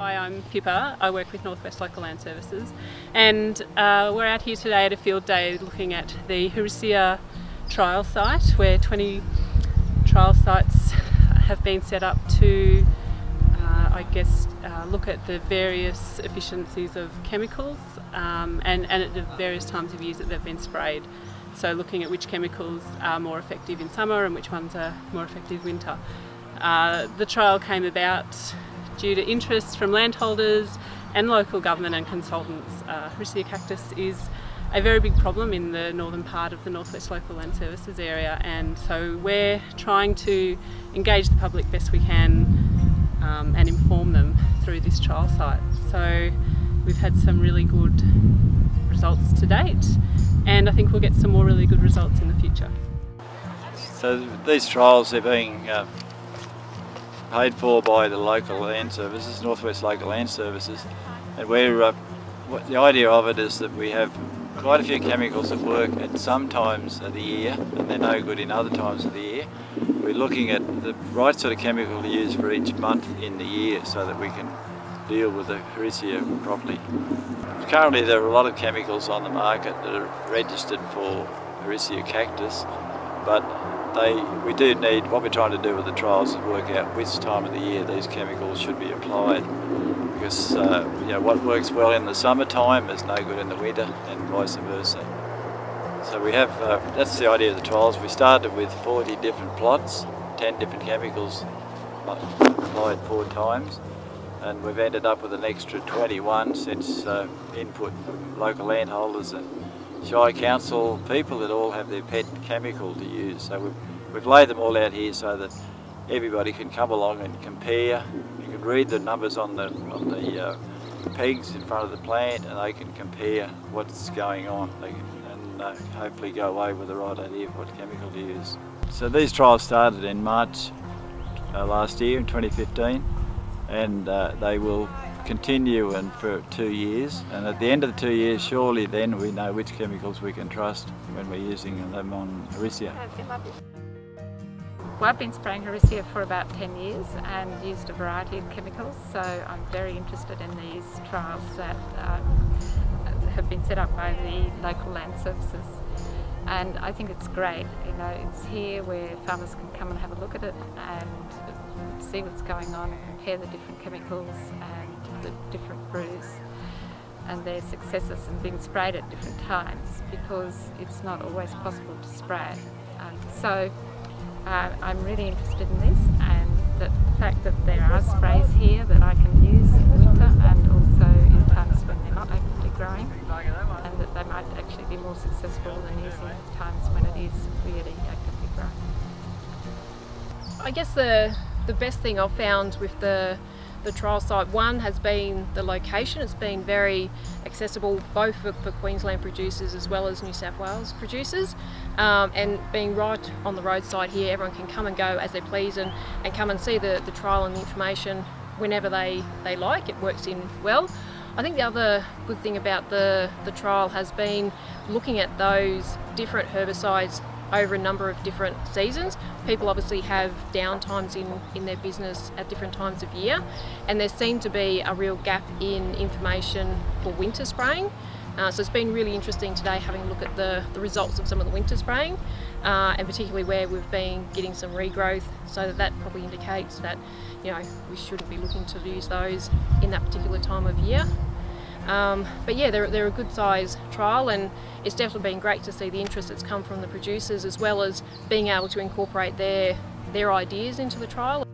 Hi, I'm Pippa. I work with Northwest Local Land Services and uh, we're out here today at a field day looking at the Harrisia trial site where 20 trial sites have been set up to uh, I guess uh, look at the various efficiencies of chemicals um, and, and at the various times of years that they've been sprayed. So looking at which chemicals are more effective in summer and which ones are more effective winter. Uh, the trial came about due to interest from landholders and local government and consultants. Uh, cactus is a very big problem in the northern part of the Northwest Local Land Services area and so we're trying to engage the public best we can um, and inform them through this trial site. So we've had some really good results to date and I think we'll get some more really good results in the future. So these trials are being uh, paid for by the local land services, Northwest Local Land Services, and we're, uh, the idea of it is that we have quite a few chemicals that work at some times of the year and they're no good in other times of the year. We're looking at the right sort of chemical to use for each month in the year so that we can deal with the Harrisia properly. Currently there are a lot of chemicals on the market that are registered for Harrisia cactus but they, we do need, what we're trying to do with the trials is work out which time of the year these chemicals should be applied. Because uh, you know, what works well in the summertime is no good in the winter and vice versa. So we have, uh, that's the idea of the trials. We started with 40 different plots, 10 different chemicals applied four times and we've ended up with an extra 21 since uh, input from local landholders and Shire Council people that all have their pet chemical to use. So we've, we've laid them all out here so that everybody can come along and compare. You can read the numbers on the, on the uh, pegs in front of the plant and they can compare what's going on they can, and uh, hopefully go away with the right idea of what chemical to use. So these trials started in March uh, last year in 2015 and uh, they will continue and for two years. And at the end of the two years surely then we know which chemicals we can trust when we're using them on Harrisia. Well, I've been spraying Harrisia for about 10 years and used a variety of chemicals so I'm very interested in these trials that um, have been set up by the local land services and I think it's great. You know, it's here where farmers can come and have a look at it and see what's going on and compare the different chemicals and the different brews and their successes and being sprayed at different times because it's not always possible to spray Um, so uh, I'm really interested in this and the fact that there are sprays here that I can use in winter and also in times when they're not actively growing and that they might actually be more successful than using times when it is really actively growing. I guess the the best thing I've found with the the trial site one has been the location. It's been very accessible both for, for Queensland producers as well as New South Wales producers. Um, and being right on the roadside here everyone can come and go as they please and, and come and see the, the trial and the information whenever they, they like. It works in well I think the other good thing about the, the trial has been looking at those different herbicides over a number of different seasons. People obviously have downtimes in, in their business at different times of year and there seemed to be a real gap in information for winter spraying. Uh, so it's been really interesting today having a look at the, the results of some of the winter spraying uh, and particularly where we've been getting some regrowth so that that probably indicates that you know we shouldn't be looking to use those in that particular time of year. Um, but yeah, they're, they're a good size trial and it's definitely been great to see the interest that's come from the producers as well as being able to incorporate their, their ideas into the trial.